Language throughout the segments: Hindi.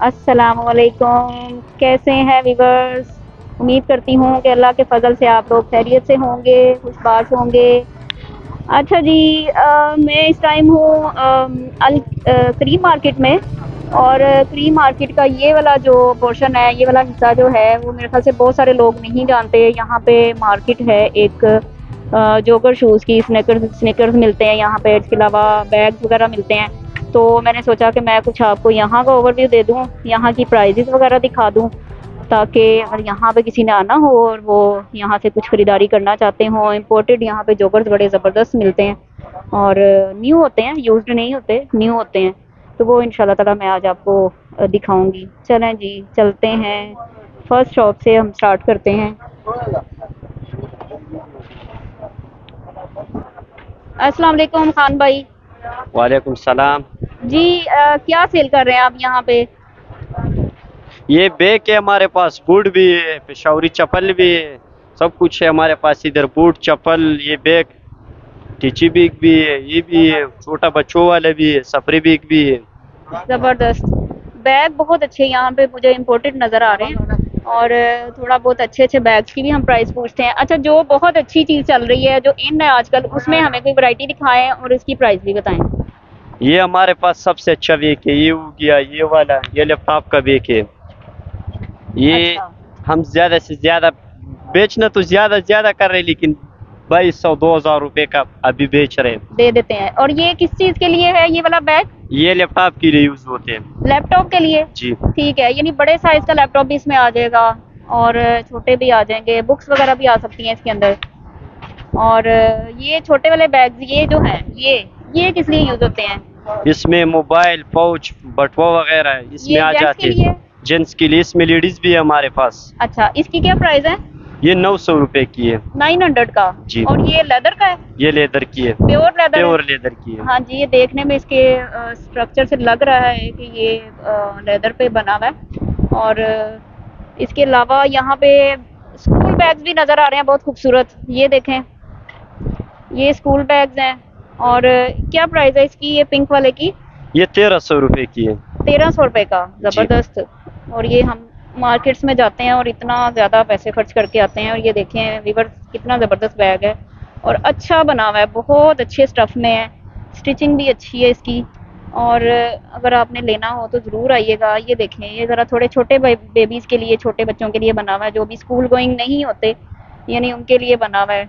अस्सलाम वालेकुम कैसे हैं वीवर्स उम्मीद करती हूँ कि अल्लाह के फजल से आप लोग खैरियत से होंगे खुशबाश होंगे। अच्छा जी आ, मैं इस टाइम हूँ करीम मार्केट में। और क्रीम मार्केट का ये वाला जो पोर्शन है ये वाला हिस्सा जो है वो मेरे ख्याल से बहुत सारे लोग नहीं जानते। यहाँ पे मार्केट है एक जोकर शूज़ की स्नैकर्स स्नैकर्स मिलते हैं यहाँ पे, इसके अलावा बैग्स वगैरह मिलते हैं तो मैंने सोचा कि मैं कुछ आपको यहाँ का ओवरव्यू दे दूँ, यहाँ की प्राइजेस वगैरह दिखा दूँ, ताकि अगर यहाँ पे किसी ने आना हो और वो यहाँ से कुछ ख़रीदारी करना चाहते हों इम्पोर्टेड यहाँ पे जोकर्स बड़े ज़बरदस्त मिलते हैं, और न्यू होते हैं यूज्ड नहीं होते न्यू होते हैं तो वो इन ताला मैं आज आपको दिखाऊँगी। चलें जी, चलते हैं फ़र्स्ट शॉप से हम स्टार्ट करते हैं। अस्सलाम वालेकुम खान भाई। वालेकुम सलाम। जी आ, क्या सेल कर रहे हैं आप यहाँ पे? ये बैग है हमारे पास बूट भी है पेशावरी चप्पल भी है सब कुछ है हमारे पास इधर बूट चप्पल ये बैग टीची बैग भी है ये भी है छोटा बच्चों वाले भी है सफरी बैग भी है। ज़बरदस्त। बैग बहुत अच्छे यहाँ पे मुझे इम्पोर्टेड नज़र आ रहे हैं। और थोड़ा बहुत अच्छे अच्छे बैग्स की भी हम प्राइस पूछते हैं। अच्छा जो बहुत अच्छी चीज़ चल रही है जो इन है आजकल उसमें हमें कोई वैरायटी दिखाएँ और इसकी प्राइस भी बताएँ। ये हमारे पास सबसे अच्छा वेक है ये हो गया ये वाला ये लैपटॉप का वेक है। ये अच्छा। हम ज़्यादा से ज़्यादा बेचना तो ज़्यादा ज़्यादा कर रहे हैं लेकिन बाईस सौ दो हज़ार रूपए का अभी बेच रहे हैं। दे देते हैं। और ये किस चीज़ के लिए है ये वाला बैग ये लैपटॉप के लिए यूज़ होते हैं। लैपटॉप के लिए? जी। ठीक है यानी बड़े साइज़ का लैपटॉप भी इसमें आ जाएगा और छोटे भी आ जाएँगे बुक्स वगैरह भी आ सकती हैं इसके अंदर। और ये छोटे वाले बैग ये जो है ये ये किस लिए यूज़ होते हैं? इसमें मोबाइल पाउच बटवा वगैरह इसमें आ जाते हैं। जेंट्स के लिए इसमें लेडीज़ भी है हमारे पास। अच्छा इसकी क्या प्राइस है? ये नौ सौ रूपए की है। नाइन हंड्रेड का? जी। और ये लेदर का है? ये लेदर की है। प्योर लेदर प्योर लेदर की है। हाँ जी ये देखने में इसके स्ट्रक्चर से लग रहा है कि ये लेदर पे बना हुआ है। और इसके अलावा यहाँ पे स्कूल बैग्स भी नज़र आ रहे हैं बहुत खूबसूरत। ये देखें। ये स्कूल बैग्स हैं। और क्या प्राइस है इसकी ये पिंक वाले की? ये तेरह सौ रुपए की है। तेरह सौ रुपए का ज़बरदस्त। और ये हम मार्केट्स में जाते हैं और इतना ज़्यादा पैसे खर्च करके आते हैं और ये देखें वीवर कितना ज़बरदस्त बैग है और अच्छा बना हुआ है, बहुत अच्छे स्टफ़ में है स्टिचिंग भी अच्छी है इसकी और अगर आपने लेना हो तो ज़रूर आइएगा, ये देखें, ये ज़रा थोड़े छोटे बेबीज़ के लिए, छोटे बच्चों के लिए बना हुआ है, जो भी स्कूल गोइंग नहीं होते, यानी उनके लिए बना हुआ है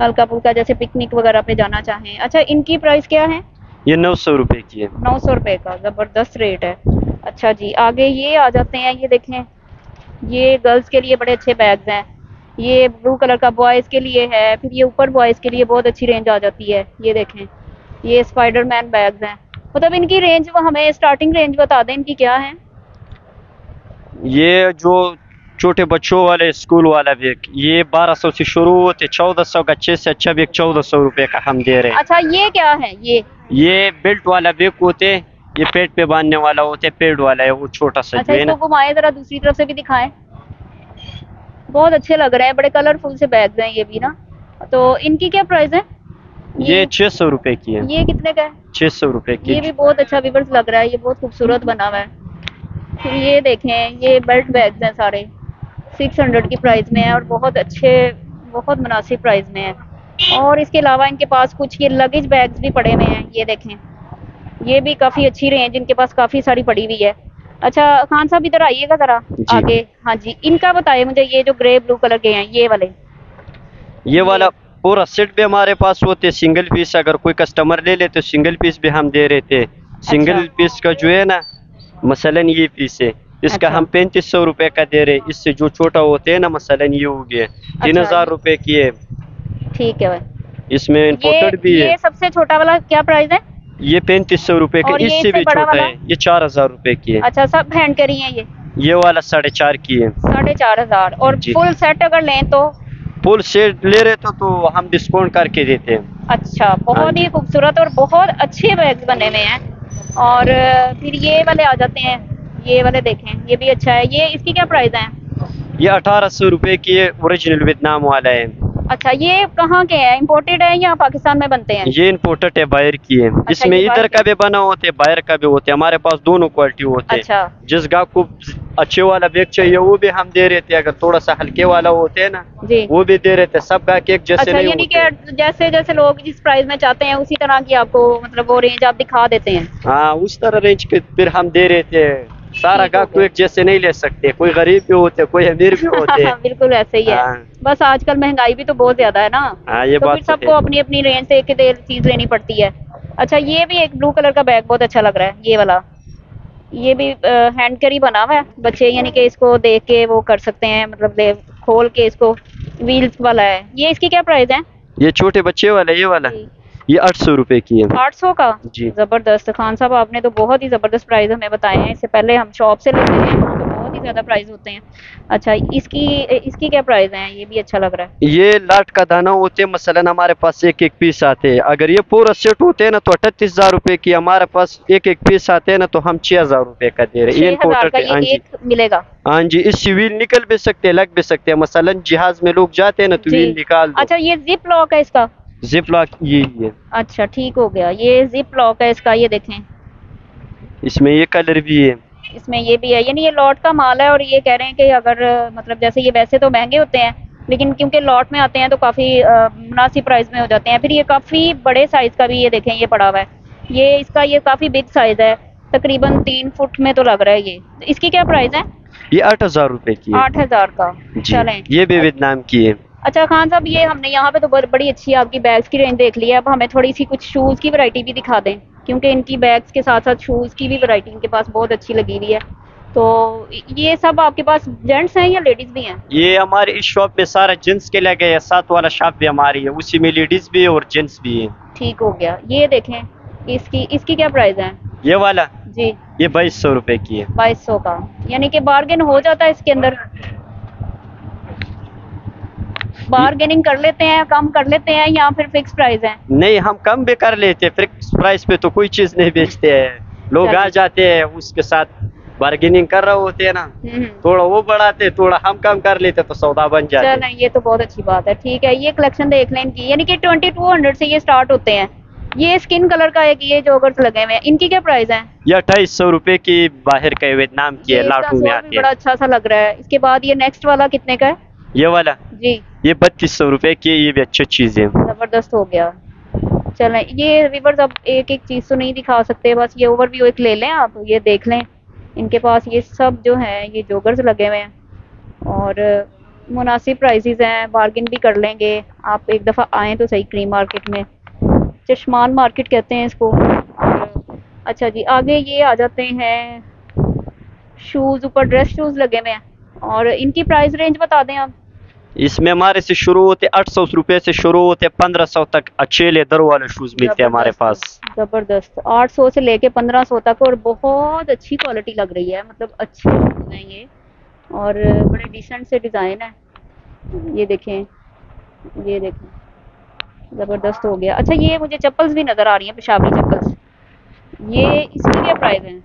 हल्का फुल्का जैसे पिकनिक वगैरह पे जाना चाहें। अच्छा इनकी प्राइस क्या है? ये नौ सौ रुपये की है। नौ सौ रुपये का ज़बरदस्त रेट है। अच्छा जी आगे ये आ जाते हैं ये देखें। ये गर्ल्स के लिए बड़े अच्छे बैग्स हैं। ये ब्लू कलर का बॉयज़ के लिए है फिर ये ऊपर बॉयज़ के लिए बहुत अच्छी रेंज आ जाती है। ये देखें ये स्पाइडर मैन बैग्स हैं। मतलब इनकी रेंज वो हमें स्टार्टिंग रेंज बता दें इनकी क्या है? ये जो छोटे बच्चों वाले स्कूल वाला बैग ये बारह सौ से शुरू होते चौदह सौ का अच्छे से अच्छा बैग चौदह सौ रुपए का हम दे रहे हैं। अच्छा ये क्या है? ये ये बेल्ट वाला बैग होते ये पेट पे बांधने वाला होता पेड़ वाला है वो छोटा सा अच्छा, है घुमाए जरा दूसरी तरफ़ से भी दिखाएँ। बहुत अच्छे लग रहे हैं बड़े कलरफुल से बैग हैं ये भी ना। तो इनकी क्या प्राइस है? ये छह सौ रूपए की है। ये कितने का है? छह सौ रूपए की। ये भी बहुत अच्छा विवर्स लग रहा है ये बहुत खूबसूरत बना हुआ है। फिर ये देखें ये बेल्ट बैग्स हैं सारे। सिक्स हंड्रेड की प्राइस में है और बहुत अच्छे बहुत मुनासिब प्राइस में है। और इसके अलावा इनके पास कुछ ये लगेज बैग्स भी पड़े हुए हैं ये देखें। ये भी काफ़ी अच्छी रेंज इनके पास काफ़ी सारी पड़ी हुई है। अच्छा खान साहब इधर आइएगा ज़रा आगे। हाँ जी इनका बताए मुझे ये जो ग्रे ब्लू कलर के हैं ये वाले। ये वाला पूरा सेट भी हमारे पास होते सिंगल पीस अगर कोई कस्टमर ले ले तो सिंगल पीस भी हम दे रहे थे। सिंगल अच्छा। पीस का जो है ना मसलन ये पीस है। इसका अच्छा। हम पैंतीस सौ रुपए का दे रहे इससे जो छोटा होते हैं ना मसलन ये हो गया। तीन अच्छा। हज़ार रुपए की है। ठीक है भाई। इसमें इम्पोर्टेड भी है। ये सबसे छोटा वाला क्या प्राइस है? ये पैंतीस सौ रूपए का इससे भी छोटा है। ये चार हज़ार रूपए की है। अच्छा सब हैंड करी है ये? ये वाला साढ़े चार की है। साढ़े चार हज़ार। और फुल सेट अगर लें तो? फुल सेट ले रहे तो तो हम डिस्काउंट करके देते हैं। अच्छा बहुत ही हाँ खूबसूरत और बहुत अच्छे बैग बने हुए हैं। और फिर ये वाले आ जाते हैं। ये वाले देखें ये भी अच्छा है। ये इसकी क्या प्राइस है? ये अठारह सौ रूपए की ओरिजिनल वियतनाम वाला है। अच्छा ये कहाँ के हैं? इम्पोर्टेड है या पाकिस्तान में बनते हैं? ये इम्पोर्टेड है बाहर की है। अच्छा, इसमें इधर का भी बना होते हैं बाहर का भी होते हैं हमारे पास दोनों क्वालिटी होते। हैं अच्छा। जिस गाहक को अच्छे वाला बैग चाहिए वो भी हम दे रहे थे अगर थोड़ा सा हल्के वाला होते हैं ना वो भी दे रहे थे। सब गाहक एक जैसे अच्छा नहीं होते। जैसे जैसे लोग जिस प्राइस में चाहते हैं उसी तरह की आपको मतलब वो रेंज आप दिखा देते हैं। हाँ उस तरह रेंज के फिर हम दे रहे थे। सारा हो गाहक को एक जैसे नहीं ले सकते। कोई गरीब भी होते कोई अमीर भी होते। बिल्कुल ऐसे ही है। हाँ। बस आजकल महँगाई भी तो बहुत ज़्यादा है ना। हाँ ये तो बात फिर तो सबको अपनी अपनी रेंज से एक चीज़ लेनी पड़ती है। अच्छा ये भी एक ब्लू कलर का बैग बहुत अच्छा लग रहा है ये वाला। ये भी हैंड कैरी बना हुआ है। बच्चे यानी कि इसको देख के वो कर सकते हैं मतलब खोल के इसको व्हील्स वाला है। ये इसकी क्या प्राइस है? ये छोटे बच्चे वाला ये वाला। ये आठ सौ रुपए की है। आठ सौ का? जी। ज़बरदस्त। खान साहब आपने तो बहुत ही ज़बरदस्त प्राइस हमें बताए हैं। इससे पहले हम शॉप से लेते हैं तो बहुत ही ज़्यादा प्राइस होते हैं। अच्छा इसकी इसकी क्या प्राइस है? ये भी अच्छा लग रहा है। ये लाट का दाना होते हैं मसलन हमारे पास एक एक पीस आते हैं। अगर ये पूरा सेट होते हैं ना तो अठतीस हज़ार रुपए की हमारे पास एक एक पीस आते हैं ना तो हम छह हज़ार रुपए का दे रहे हैं। हाँ मिलेगा। हाँ जी इससे व्हील निकल भी सकते हैं लग भी सकते हैं। मसलन जहाज़ में लोग जाते हैं ना तो। व्हील निकाल अच्छा ये जिप लॉक है इसका? जिप लॉक ये ये अच्छा ठीक हो गया। ये जिप लॉक है इसका ये देखें। इसमें ये कलर भी है। इसमें ये भी है। यानी ये लॉट का माल है और ये कह रहे हैं कि अगर मतलब जैसे ये वैसे तो महँगे होते हैं लेकिन क्योंकि लॉट में आते हैं तो काफ़ी मुनासिब प्राइस में हो जाते हैं। फिर ये काफ़ी बड़े साइज़ का भी ये देखें ये पड़ा हुआ है। ये इसका ये काफ़ी बिग साइज़ है। तकरीबन तीन फुट में तो लग रहा है ये। इसकी क्या प्राइस है? ये आठ हज़ार रुपए की आठ हज़ार का। चलें। ये भी वियतनाम की है। अच्छा खान साहब ये हमने यहाँ पे तो बड़ी अच्छी आपकी बैग्स की रेंज देख ली है। अब हमें थोड़ी सी कुछ शूज़ की वैरायटी भी दिखा दें क्योंकि इनकी बैग्स के साथ साथ शूज़ की भी वैरायटी इनके पास बहुत अच्छी लगी हुई है। तो ये सब आपके पास जेंट्स हैं या लेडीज़ भी हैं? ये हमारी इस शॉप पे सारा जेंट्स के लगे है। साथ वाला शॉप भी हमारी है। उसी में लेडीज़ भी है और जेंट्स भी है। ठीक हो गया। ये देखें इसकी इसकी क्या प्राइस है? ये वाला? जी। ये बाईस सौ रुपए की है। बाईस सौ का। यानी कि बार्गेन हो जाता है इसके अंदर। बार्गेनिंग कर लेते हैं कम कर लेते हैं या फिर फिक्स प्राइस है? नहीं हम कम भी कर लेते हैं फिक्स प्राइस पे तो कोई चीज़ नहीं बेचते हैं। लोग आ जाते हैं उसके साथ बार्गेनिंग कर रहे होते हैं ना। हम्म। थोड़ा वो बढ़ाते थोड़ा हम कम कर लेते तो सौदा बन जाते। ये तो बहुत अच्छी बात है। ठीक है ये कलेक्शन देख लें इनकी। यानी कि ट्वेंटी टू हंड्रेड से ये स्टार्ट होते हैं। ये स्किन कलर का एक ये जॉगर्स लगे हुए हैं। इनकी क्या प्राइस है? ये अट्ठाईस सौ रुपए की बाहर के वियतनाम की है लाटू में आती भी बड़ा अच्छा सा लग रहा है। इसके बाद ये नेक्स्ट वाला कितने का है? ये वाला? जी। ये बत्तीस सौ रुपए की ये भी अच्छी चीज़। है ज़बरदस्त हो गया। चलें, ये रिवर्स अब एक एक चीज़ तो नहीं दिखा सकते, बस ये ओवरव्यू एक ले लें आप, ये देख लें। इनके पास ये सब जो है, ये जोगर्स लगे हुए हैं। और मुनासिब प्राइसेस हैं बार्गिन भी कर लेंगे। आप एक दफ़ा आएँ तो सही क्रीम मार्केट में। चश्मान मार्केट कहते हैं इसको। अच्छा जी, आगे ये आ जाते हैं। शूज़ ऊपर ड्रेस शूज़ लगे हुए हैं। और इनकी प्राइस रेंज बता दें आप। इसमें हमारे से शुरू होते आठ सौ रुपए से शुरू होते पंद्रह सौ तक अच्छे लेदर वाले शूज़ मिलते हैं हमारे पास। ज़बरदस्त, आठ सौ से लेके पंद्रह सौ तक और बहुत अच्छी क्वालिटी लग रही है मतलब अच्छे शूज़ हैं ये। और बड़े डिसेंट से डिज़ाइन है। ये देखें ये देखें। ज़बरदस्त हो गया। अच्छा ये मुझे चप्पल्स भी नज़र आ रही हैं पेशावरी चप्पल्स। ये इसके क्या प्राइस है।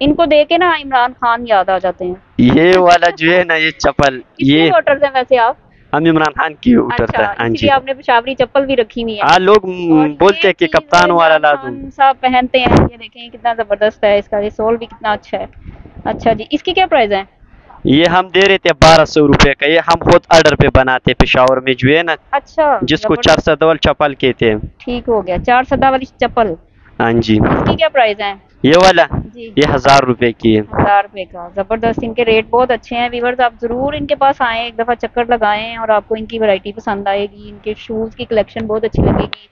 इनको देख के ना इमरान खान याद आ जाते हैं। ये वाला जो है ना ये चप्पल ये हैं वैसे आप? हम इमरान खान की उतरता अच्छा है हाँ जी। आपने पेशावरी चप्पल भी रखी हुई है। हाँ लोग बोलते हैं कि कप्तान वाला ला दूँ साहब पहनते हैं ये देखें कितना ज़बरदस्त है इसका ये सोल भी कितना अच्छा है। अच्छा जी इसकी क्या प्राइस है? ये हम दे रहे थे बारह सौ रुपए का ये हम खुद ऑर्डर पे बनाते पेशावर में जो है ना अच्छा जिसको। चार सदवल चप्पल कहते हैं। ठीक हो गया चार सदा वाली चप्पल। हाँ जी। इसकी क्या प्राइस है? ये वाला? जी। ये हज़ार रुपए की है। हज़ार रुपए का। ज़बरदस्त इनके रेट बहुत अच्छे हैं व्यूवर्स आप ज़रूर इनके पास आए एक दफ़ा चक्कर लगाएँ और आपको इनकी वैरायटी पसंद आएगी। इनके शूज़ की कलेक्शन बहुत अच्छी लगेगी।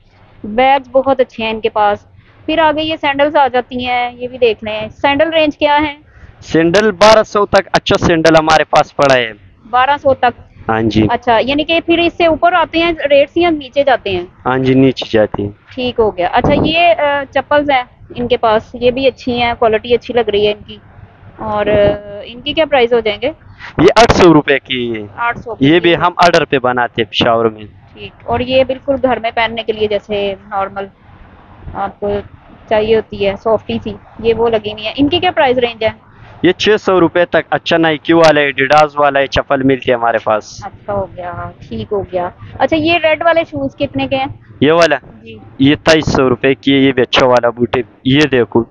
बैग्स बहुत अच्छे हैं इनके पास। फिर आगे ये सैंडल्स आ जाती हैं ये भी देख लें। सैंडल रेंज क्या है? सैंडल बारह सौ तक अच्छा सैंडल हमारे पास पड़ा है। बारह सौ तक? हाँ जी। अच्छा यानी कि फिर इससे ऊपर आते हैं रेट्स या नीचे जाते हैं? हाँ जी नीचे जाती है। ठीक हो गया। अच्छा ये चप्पल्स हैं इनके पास। ये भी अच्छी हैं क्वालिटी अच्छी लग रही है इनकी। और इनकी क्या प्राइस हो जाएँगे? ये आठ सौ रुपए की आठ सौ ये भी हम ऑर्डर पे बनाते हैं पेशावर में। ठीक। और ये बिल्कुल घर में पहनने के लिए जैसे नॉर्मल आपको चाहिए होती है सॉफ्टी सी। ये वो लगी हुई है। इनकी क्या प्राइस रेंज है? ये छह सौ रुपए तक। अच्छा नाइकी वाला है डिडास वाला है चप्पल मिलती है हमारे पास। अच्छा हो गया ठीक हो गया। अच्छा ये रेड वाले शूज़ कितने के हैं? ये वाला ये तेईस सौ रुपए की ये भी अच्छा वाला बूट है। ये देखो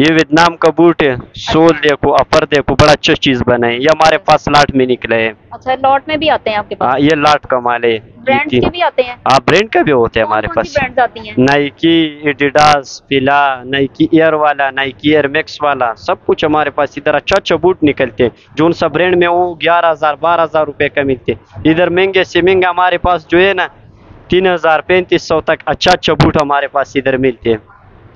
ये वियतनाम का बूट है। सोल अच्छा। देखो अपर देखो बड़ा अच्छा चीज़ बना है। ये हमारे पास लाट में निकले है। अच्छा लॉट में भी आते हैं आपके हाँ पास ये लाट का माल है। तीन- के भी आते हैं? हाँ ब्रांड का भी होते हैं हमारे पास। हैं? Nike Adidas Fila Nike air वाला नाइकी एयर मैक्स वाला सब कुछ हमारे पास इधर अच्छा अच्छा बूट निकलते हैं। जो सा ब्रांड में वो ग्यारह हज़ार बारह हज़ार रुपए का मिलते इधर महँगे से महँगा हमारे पास जो है ना तीन हज़ार पैंतीस सौ तक अच्छा अच्छा बूट हमारे पास इधर मिलते हैं।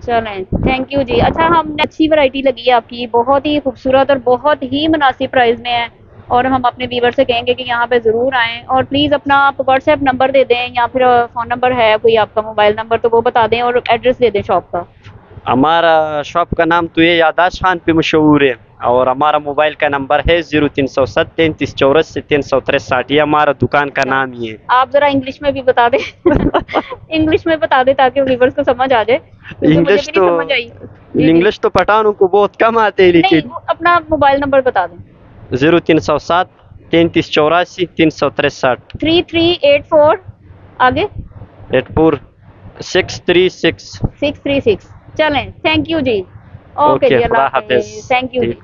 चलें थैंक यू जी। अच्छा हमने अच्छी वैरायटी लगी है आपकी। बहुत ही खूबसूरत और बहुत ही मुनासिब प्राइस में है। और हम अपने व्यूवर से कहेंगे कि यहाँ पे ज़रूर आएँ। और प्लीज़ अपना आप व्हाट्सएप नंबर दे दें या फिर फ़ोन नंबर है कोई आपका मोबाइल नंबर तो वो बता दें और एड्रेस दे दें शॉप का। हमारा शॉप का नाम तो ये यादाश्त खान पे मशहूर है। और हमारा मोबाइल का नंबर है ज़ीरो तीन सौ सत्त तैंतीस चौरासी तीन सौ तिरसठ। ये हमारा दुकान का नाम ही है। आप ज़रा इंग्लिश में भी बता दें। इंग्लिश में बता दें ताकि व्यूवर्स को समझ आ जाए। इंग्लिश तो। इंग्लिश तो पठानों को बहुत कम आते हैं लेकिन अपना मोबाइल नंबर बता दें। ज़ीरो तीन सौ सात तैंतीस चौरासी तीन सौ तिरसठ। थ्री थ्री एट फोर आगे। Eight four six three six. Six three six. चलें थैंक यू जी। ओके जी अल्लाह हाफिज। Thank you ji.